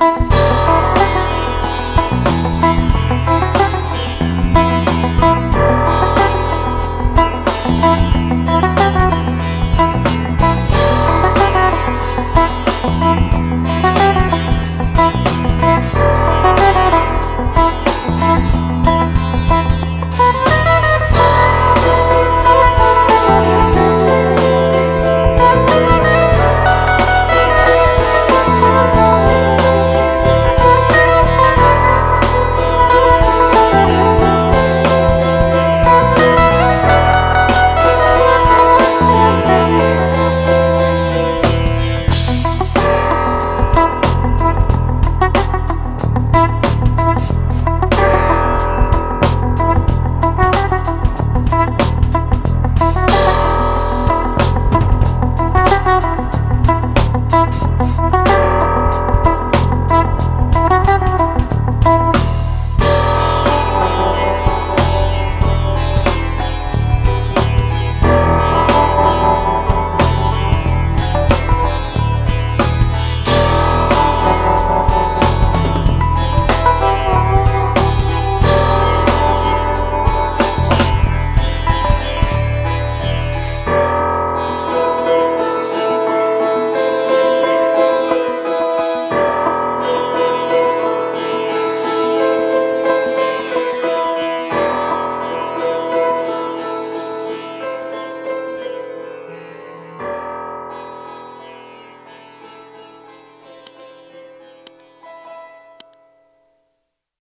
Música